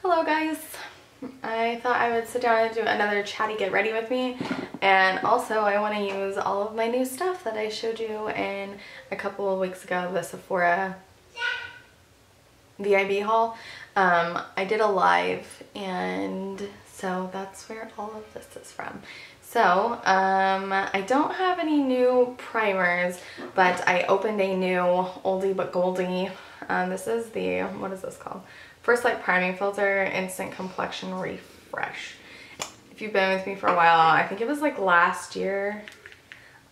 Hello guys! I thought I would sit down and do another chatty get ready with me and also I want to use all of my new stuff that I showed you in a couple of weeks ago the Sephora VIB haul. Um, I did a live and so that's where all of this is from. So, um, I don't have any new primers, but I opened a new oldie but goldie. Um, this is the, what is this called? First Light Priming Filter Instant Complexion Refresh. If you've been with me for a while, I think it was like last year,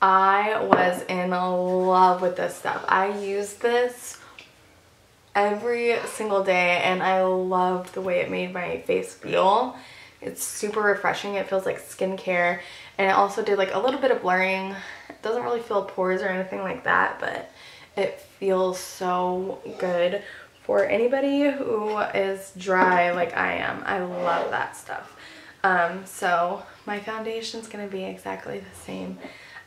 I was in love with this stuff. I used this every single day and I loved the way it made my face feel. It's super refreshing. It feels like skincare. And it also did like a little bit of blurring. It doesn't really fill pores or anything like that, but it feels so good for anybody who is dry like I am. I love that stuff. Um, so my foundation's gonna be exactly the same.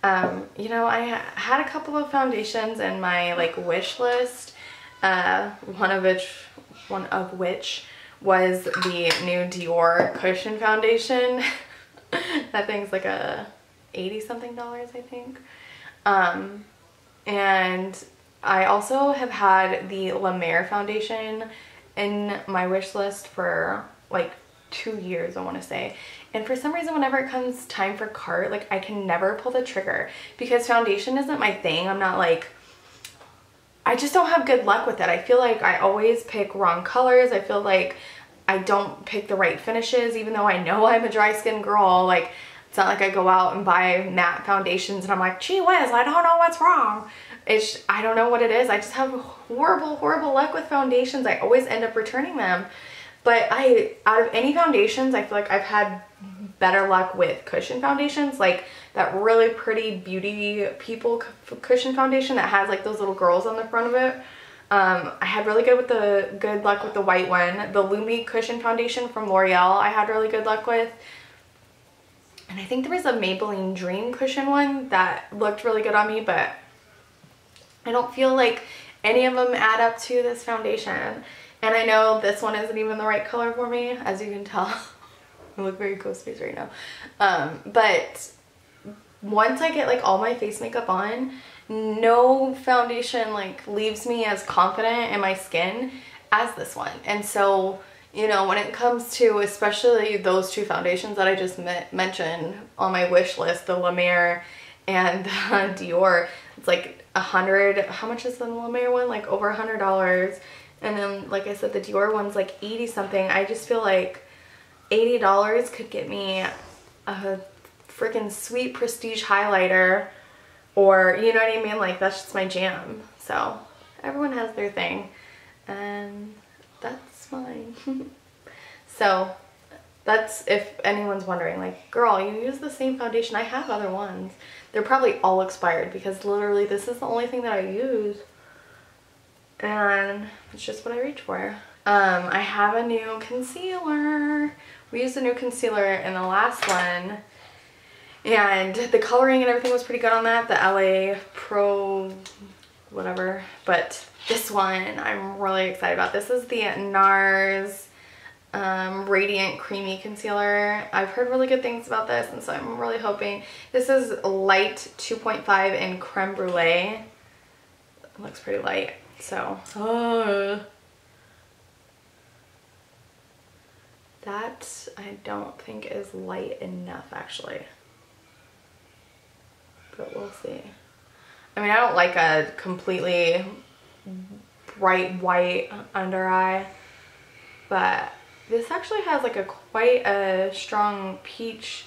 Um, you know, I had a couple of foundations in my like wish list, uh, one of which, one of which was the new Dior Cushion Foundation. that thing's like a 80 something dollars, I think. Um, and I also have had the La Mer foundation in my wish list for like two years, I want to say. And for some reason, whenever it comes time for cart, like I can never pull the trigger because foundation isn't my thing. I'm not like, I just don't have good luck with it. I feel like I always pick wrong colors. I feel like I don't pick the right finishes, even though I know I'm a dry skin girl. Like, it's not like I go out and buy matte foundations and I'm like, gee whiz, I don't know what's wrong. It's, I don't know what it is. I just have horrible, horrible luck with foundations. I always end up returning them. But I, out of any foundations, I feel like I've had better luck with cushion foundations. Like that really pretty beauty people cushion foundation that has like those little girls on the front of it. Um, I had really good with the good luck with the white one. The Lumi cushion foundation from L'Oreal I had really good luck with. And I think there was a Maybelline Dream cushion one that looked really good on me, but I don't feel like any of them add up to this foundation. And I know this one isn't even the right color for me, as you can tell. I look very close face right now. Um, but once I get like all my face makeup on, no foundation like leaves me as confident in my skin as this one. And so, you know, when it comes to especially those two foundations that I just mentioned on my wish list, the La Mer and Dior, it's like a hundred, how much is the Mer one? Like over a hundred dollars. And then, like I said, the Dior one's like 80 something. I just feel like $80 could get me a freaking sweet prestige highlighter or you know what I mean like that's just my jam so everyone has their thing and that's mine so that's if anyone's wondering like girl you use the same foundation I have other ones they're probably all expired because literally this is the only thing that I use and it's just what I reach for um, I have a new concealer we used a new concealer in the last one and the coloring and everything was pretty good on that. The LA Pro whatever. But this one I'm really excited about. This is the NARS um, Radiant Creamy Concealer. I've heard really good things about this and so I'm really hoping. This is light 2.5 in Creme Brulee. It looks pretty light. So, oh. That I don't think is light enough actually but we'll see. I mean, I don't like a completely bright white under eye, but this actually has like a quite a strong peach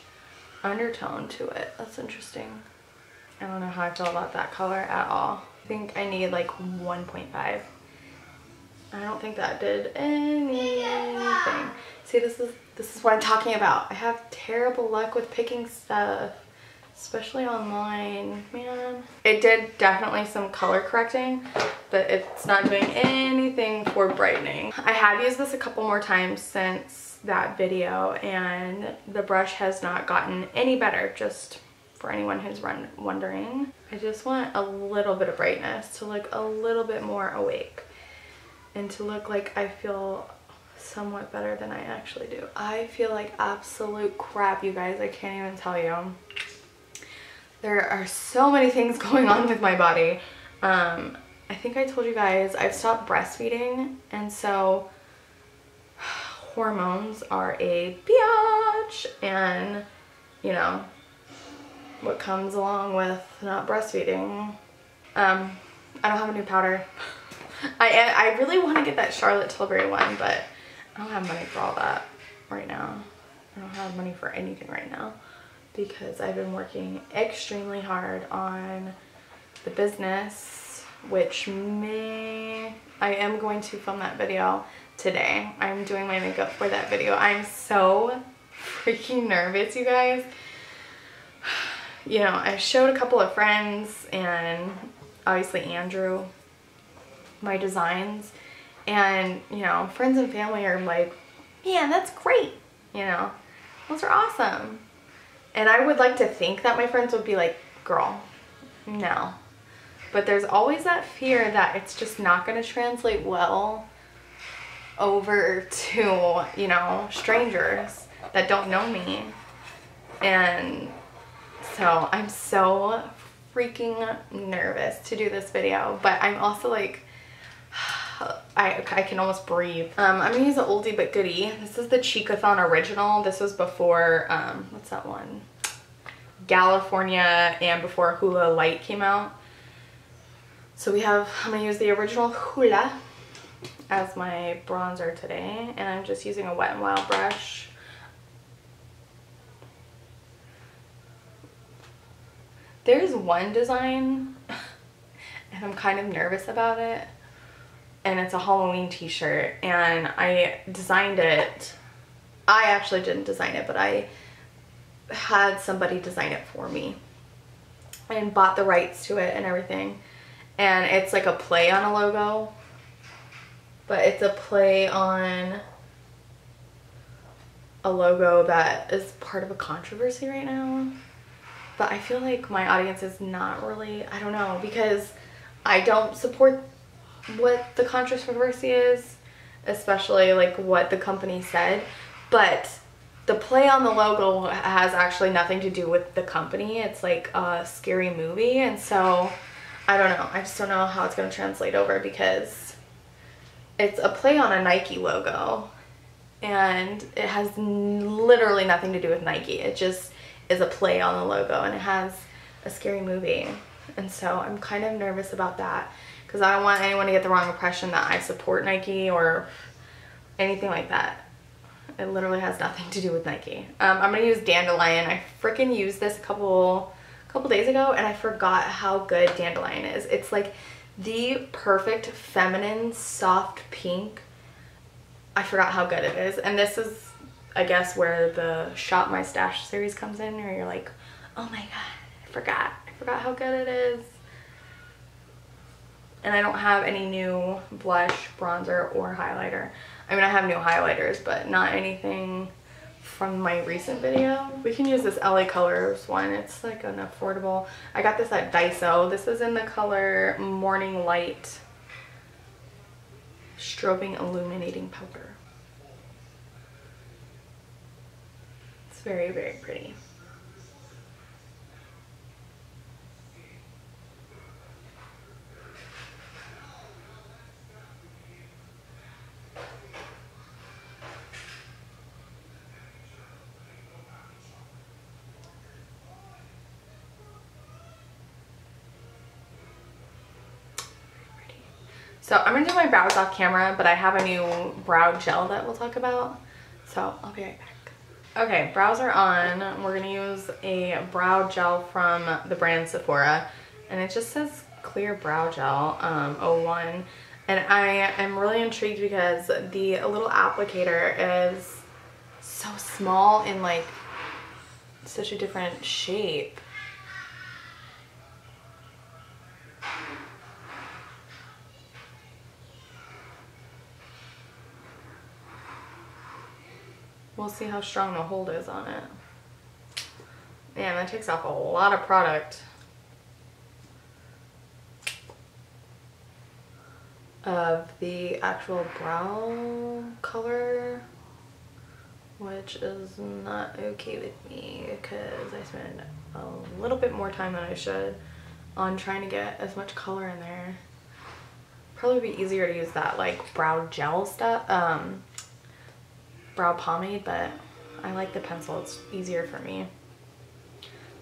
undertone to it. That's interesting. I don't know how I feel about that color at all. I think I need like 1.5. I don't think that did anything. See, this is this is what I'm talking about. I have terrible luck with picking stuff especially online, man. It did definitely some color correcting, but it's not doing anything for brightening. I have used this a couple more times since that video and the brush has not gotten any better, just for anyone who's wondering. I just want a little bit of brightness to look a little bit more awake and to look like I feel somewhat better than I actually do. I feel like absolute crap, you guys. I can't even tell you. There are so many things going on with my body. Um, I think I told you guys I've stopped breastfeeding and so hormones are a biatch and you know what comes along with not breastfeeding. Um, I don't have a new powder. I, I really want to get that Charlotte Tilbury one, but I don't have money for all that right now. I don't have money for anything right now because I've been working extremely hard on the business, which may, I am going to film that video today. I'm doing my makeup for that video. I'm so freaking nervous, you guys. You know, I showed a couple of friends and obviously Andrew my designs and you know friends and family are like man that's great you know those are awesome and I would like to think that my friends would be like girl no. But there's always that fear that it's just not going to translate well over to you know strangers that don't know me. And so I'm so freaking nervous to do this video but I'm also like I, I can almost breathe. Um, I'm gonna use an oldie but goodie. This is the Cheekathon original. This was before, um, what's that one? California and before Hoola Light came out. So we have, I'm gonna use the original Hoola as my bronzer today. And I'm just using a Wet n Wild brush. There's one design and I'm kind of nervous about it and it's a Halloween t-shirt and I designed it. I actually didn't design it but I had somebody design it for me and bought the rights to it and everything. And it's like a play on a logo but it's a play on a logo that is part of a controversy right now. But I feel like my audience is not really I don't know because I don't support what the controversy is, especially like what the company said, but the play on the logo has actually nothing to do with the company. It's like a scary movie and so I don't know. I just don't know how it's going to translate over because it's a play on a Nike logo and it has literally nothing to do with Nike. It just is a play on the logo and it has a scary movie. And so I'm kind of nervous about that because I don't want anyone to get the wrong impression that I support Nike or anything like that. It literally has nothing to do with Nike. Um, I'm going to use Dandelion. I freaking used this a couple, couple days ago and I forgot how good Dandelion is. It's like the perfect feminine soft pink. I forgot how good it is. And this is, I guess, where the Shop My Stash series comes in where you're like, oh my god, I forgot. I forgot how good it is and I don't have any new blush, bronzer, or highlighter. I mean, I have new highlighters, but not anything from my recent video. We can use this LA Colors one. It's like an affordable. I got this at Daiso. This is in the color Morning Light Strobing Illuminating Powder. It's very, very pretty. So I'm to do my brows off camera, but I have a new brow gel that we'll talk about. So I'll be right back. Okay, brows are on. We're to use a brow gel from the brand Sephora. And it just says clear brow gel um, 01. And I am really intrigued because the little applicator is so small and like such a different shape. We'll see how strong the hold is on it. Man, that takes off a lot of product. Of the actual brow color which is not okay with me because I spend a little bit more time than I should on trying to get as much color in there. Probably be easier to use that like brow gel stuff, um, brow pomade, but I like the pencil. It's easier for me.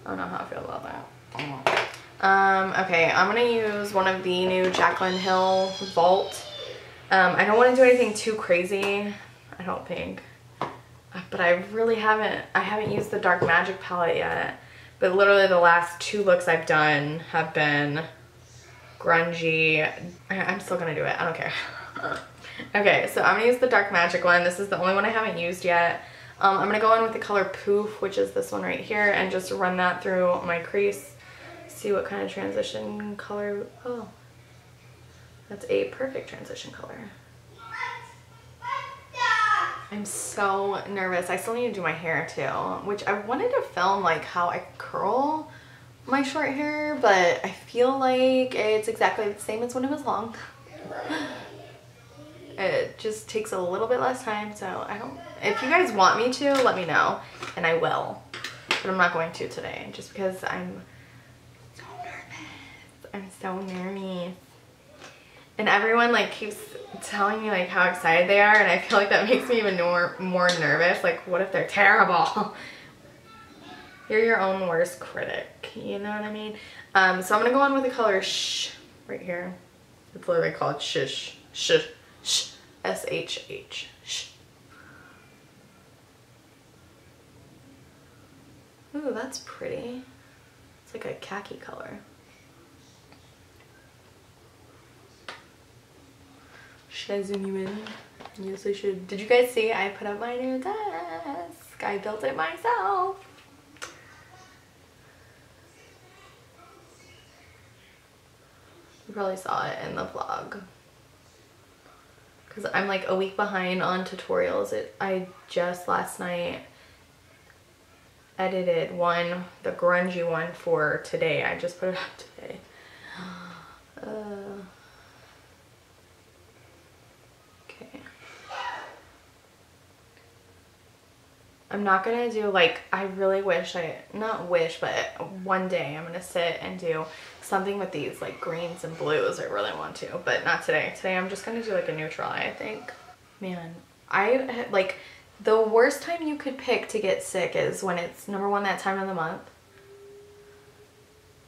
I don't know how I feel about that. Um, okay, I'm going to use one of the new Jaclyn Hill Vault. Um, I don't want to do anything too crazy, I don't think. But I really haven't, I haven't used the Dark Magic palette yet. But literally the last two looks I've done have been grungy. I'm still going to do it. I don't care. okay, so I'm to use the Dark Magic one. This is the only one I haven't used yet. Um, I'm to go in with the color Poof, which is this one right here, and just run that through my crease. See what kind of transition color. Oh, that's a perfect transition color. I'm so nervous. I still need to do my hair too, which I wanted to film like how I curl my short hair, but I feel like it's exactly the same as when it was long. It just takes a little bit less time, so I don't, if you guys want me to, let me know, and I will. But I'm not going to today, just because I'm so nervous. I'm so nervous. And everyone like keeps telling me like how excited they are, and I feel like that makes me even more, more nervous. Like, what if they're terrible? You're your own worst critic, you know what I mean? Um, so I'm gonna go on with the color Shh right here. It's literally called Shish. Shish. Shh. S-H-H. Shh. Ooh, that's pretty. It's like a khaki color. Should I zoom you in? Yes, I should. Did you guys see I put up my new desk? I built it myself. You probably saw it in the vlog because I'm like a week behind on tutorials. It I just last night edited one, the grungy one for today. I just put it up today. I'm not gonna do like, I really wish I, not wish, but one day I'm gonna sit and do something with these like greens and blues. I really want to, but not today. Today I'm just gonna do like a neutral eye, I think. Man, I like the worst time you could pick to get sick is when it's number one, that time of the month.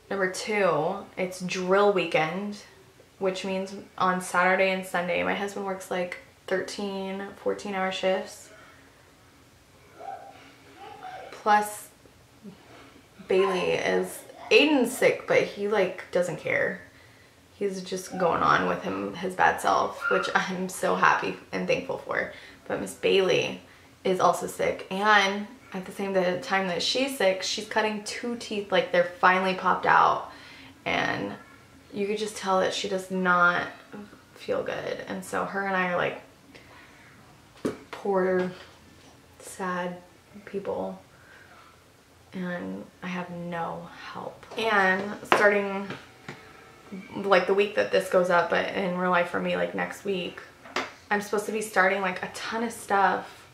Number two, it's drill weekend, which means on Saturday and Sunday, my husband works like 13, 14 hour shifts. Plus, Bailey is Aiden's sick, but he like doesn't care. He's just going on with him his bad self, which I'm so happy and thankful for. But Miss Bailey is also sick, and at the same time that she's sick, she's cutting two teeth like they're finally popped out, and you could just tell that she does not feel good. And so her and I are like poor, sad people and I have no help. And starting like the week that this goes up, but in real life for me, like next week, I'm supposed to be starting like a ton of stuff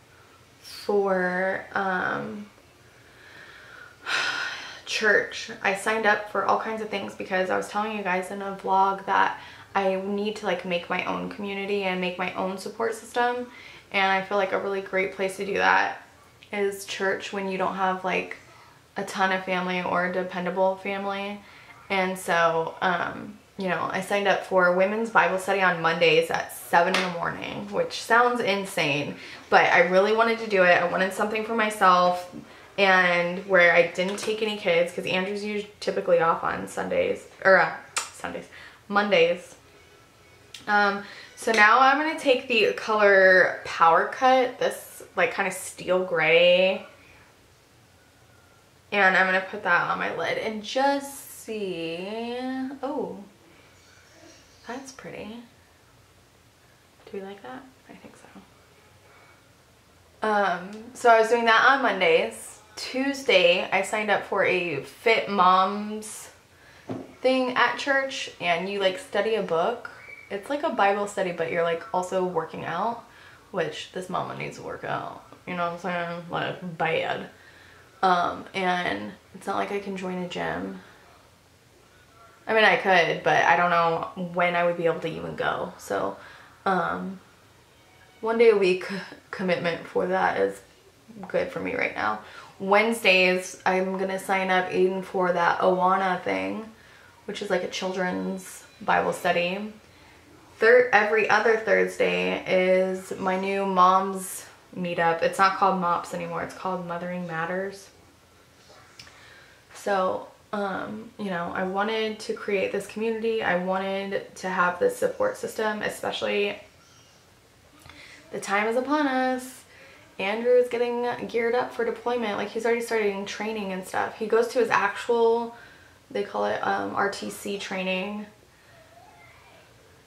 for um, church. I signed up for all kinds of things because I was telling you guys in a vlog that I need to like make my own community and make my own support system. And I feel like a really great place to do that is church when you don't have like a ton of family or dependable family. And so, um, you know, I signed up for women's Bible study on Mondays at 7 in the morning, which sounds insane, but I really wanted to do it. I wanted something for myself and where I didn't take any kids because Andrew's usually typically off on Sundays, or uh, Sundays, Mondays. Um, so now I'm going to take the color Power Cut, this like kind of steel gray and I'm going to put that on my lid and just see. Oh, that's pretty. Do we like that? I think so. Um, so I was doing that on Mondays. Tuesday, I signed up for a Fit Moms thing at church and you like study a book. It's like a Bible study, but you're like also working out, which this mama needs to work out. You know what I'm saying? Like bad. Um, and it's not like I can join a gym. I mean, I could, but I don't know when I would be able to even go. So, um, one day a week commitment for that is good for me right now. Wednesdays, I'm going to sign up Aiden for that Awana thing, which is like a children's Bible study. Third, every other Thursday is my new mom's meetup. It's not called MOPS anymore. It's called Mothering Matters. So, um, you know, I wanted to create this community. I wanted to have this support system, especially the time is upon us. Andrew is getting geared up for deployment. Like he's already starting training and stuff. He goes to his actual, they call it um, RTC training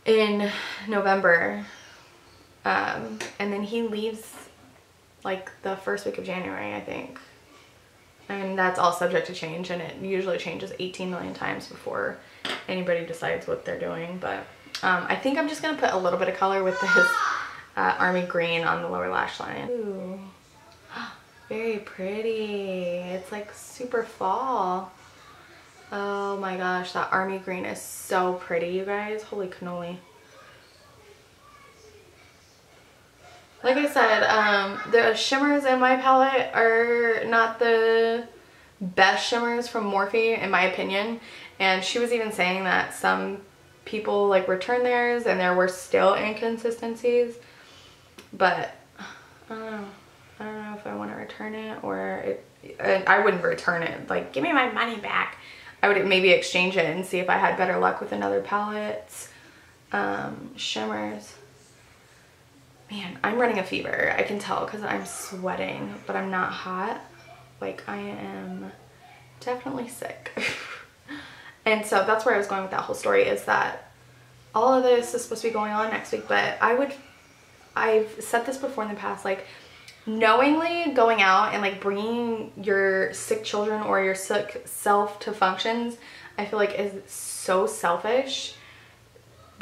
in November. Um, and then he leaves like the first week of January, I think. And that's all subject to change and it usually changes 18 million times before anybody decides what they're doing. But um, I think I'm just going to put a little bit of color with this uh, army green on the lower lash line. Ooh, very pretty. It's like super fall. Oh my gosh, that army green is so pretty, you guys. Holy cannoli. Like I said, um, the shimmers in my palette are not the best shimmers from Morphe in my opinion. And she was even saying that some people like return theirs and there were still inconsistencies. But I don't know. I don't know if I want to return it or it, I wouldn't return it. Like, give me my money back. I would maybe exchange it and see if I had better luck with another palette. Um, shimmers. Man, I'm running a fever. I can tell because I'm sweating, but I'm not hot. Like I am definitely sick. and so that's where I was going with that whole story is that all of this is supposed to be going on next week, but I would, I've said this before in the past, like knowingly going out and like bringing your sick children or your sick self to functions, I feel like is so selfish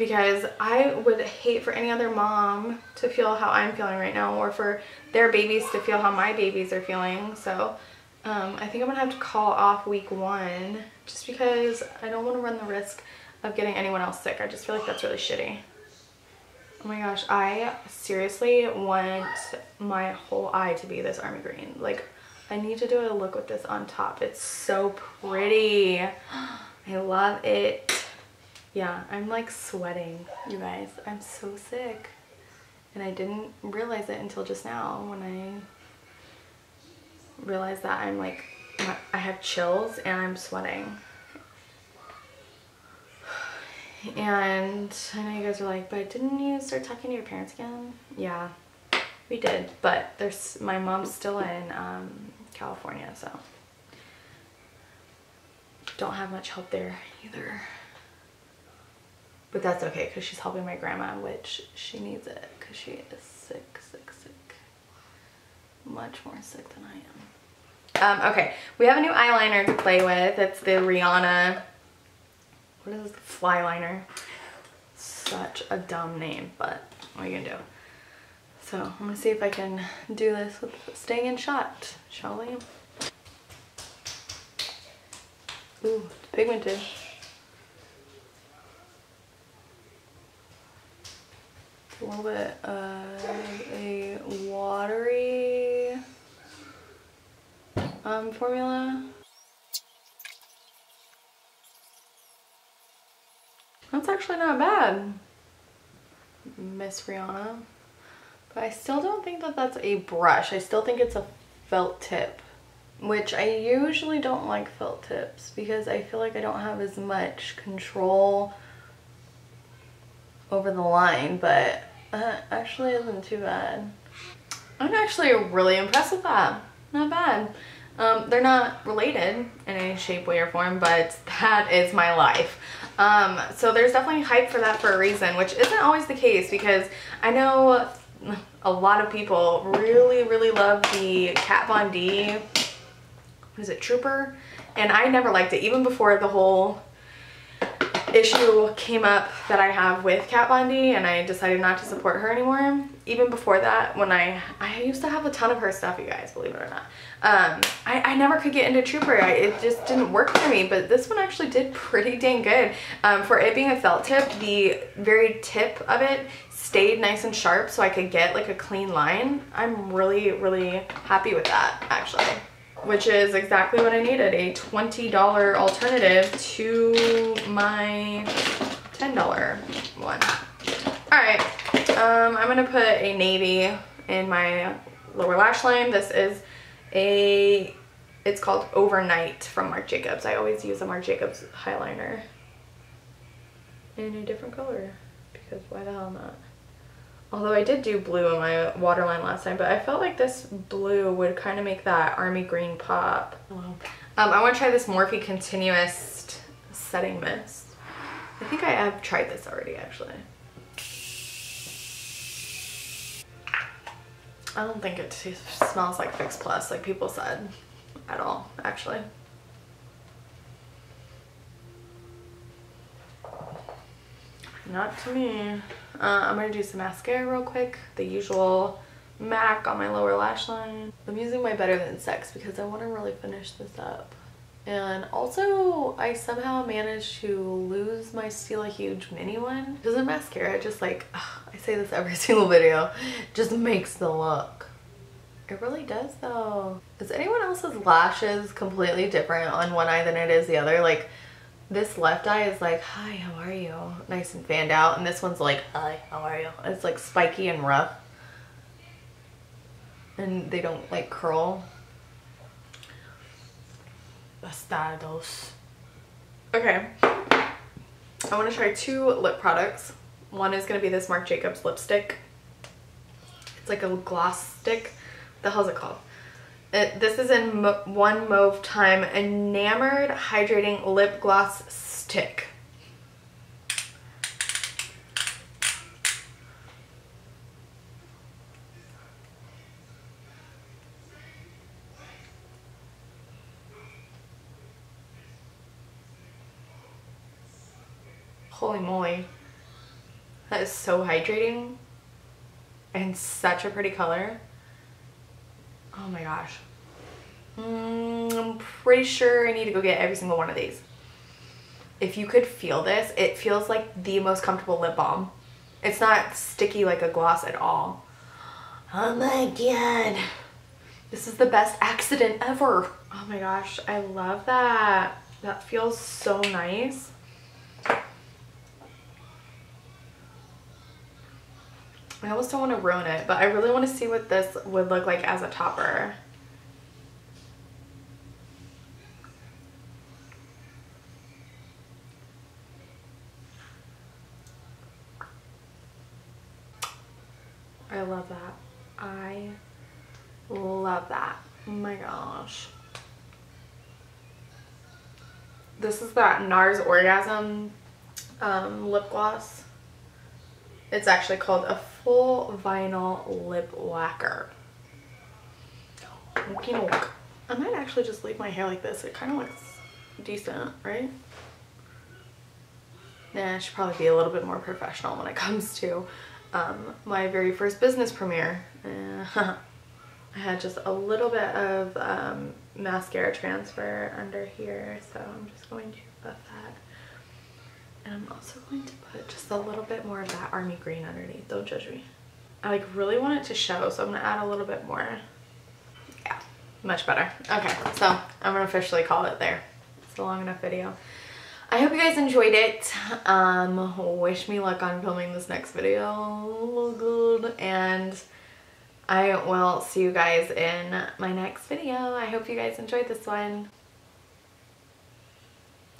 because I would hate for any other mom to feel how I'm feeling right now or for their babies to feel how my babies are feeling. So um, I think I'm gonna have to call off week one just because I don't want to run the risk of getting anyone else sick. I just feel like that's really shitty. Oh my gosh, I seriously want my whole eye to be this army green. Like, I need to do a look with this on top. It's so pretty. I love it. Yeah, I'm like sweating, you guys. I'm so sick. And I didn't realize it until just now when I realized that I'm like, I have chills and I'm sweating. And I know you guys are like, but didn't you start talking to your parents again? Yeah, we did. But there's my mom's still in um, California, so don't have much help there either. But that's okay because she's helping my grandma, which she needs it because she is sick, sick, sick. Much more sick than I am. Um, okay, we have a new eyeliner to play with. It's the Rihanna, what is this, Flyliner. Such a dumb name, but what are you gonna do? So I'm gonna see if I can do this with staying in shot, shall we? Ooh, it's pigmented. A little bit of a watery um, formula. That's actually not bad, Miss Rihanna. But I still don't think that that's a brush. I still think it's a felt tip, which I usually don't like felt tips because I feel like I don't have as much control over the line, but uh, actually isn't too bad. I'm actually really impressed with that. Not bad. Um, they're not related in any shape, way, or form, but that is my life. Um, so there's definitely hype for that for a reason, which isn't always the case because I know a lot of people really, really love the Kat Von D, what is it, Trooper? And I never liked it, even before the whole issue came up that I have with Kat Von D and I decided not to support her anymore. even before that, when I, I used to have a ton of her stuff, you guys, believe it or not. Um, I, I never could get into Trooper. I, it just didn't work for me, but this one actually did pretty dang good. Um, for it being a felt tip, the very tip of it stayed nice and sharp so I could get like a clean line. I'm really, really happy with that, actually which is exactly what I needed, a $20 alternative to my $10 one. All right, um, I'm gonna put a navy in my lower lash line. This is a, it's called Overnight from Marc Jacobs. I always use a Marc Jacobs highliner in a different color because why the hell not? Although I did do blue in my waterline last time, but I felt like this blue would kind of make that army green pop. Um, I want to try this Morphe Continuous Setting Mist. I think I have tried this already, actually. I don't think it smells like Fix Plus, like people said, at all, actually. Not to me. Uh, I'm going to do some mascara real quick. The usual MAC on my lower lash line. I'm using my Better Than Sex because I want to really finish this up. And also, I somehow managed to lose my Stila Huge mini one. Doesn't mascara just like, ugh, I say this every single video, just makes the look. It really does though. Is anyone else's lashes completely different on one eye than it is the other? Like, this left eye is like, hi, how are you? Nice and fanned out. And this one's like, hi, how are you? It's like spiky and rough. And they don't like curl. Bastados. Okay. I want to try two lip products. One is going to be this Marc Jacobs lipstick. It's like a gloss stick. What The hell's it called? It, this is in Mo One Mauve Time Enamored Hydrating Lip Gloss Stick. Holy moly. That is so hydrating and such a pretty color. Oh my gosh. Mm, I'm pretty sure I need to go get every single one of these. If you could feel this, it feels like the most comfortable lip balm. It's not sticky like a gloss at all. Oh my god. This is the best accident ever. Oh my gosh, I love that. That feels so nice. I almost don't want to ruin it, but I really want to see what this would look like as a topper. I love that. I love that. Oh my gosh. This is that NARS Orgasm um, lip gloss. It's actually called a full vinyl lip lacquer. I might actually just leave my hair like this. It kind of looks decent, right? Yeah, I should probably be a little bit more professional when it comes to um, my very first business premiere. Uh, I had just a little bit of um, mascara transfer under here, so I'm just going to buff that. And I'm also going to put just a little bit more of that army green underneath. Don't judge me. I like really want it to show, so I'm gonna add a little bit more. Yeah, much better. Okay, so I'm gonna officially call it there. It's a long enough video. I hope you guys enjoyed it. Um, wish me luck on filming this next video. Good. And I will see you guys in my next video. I hope you guys enjoyed this one.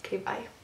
Okay, bye.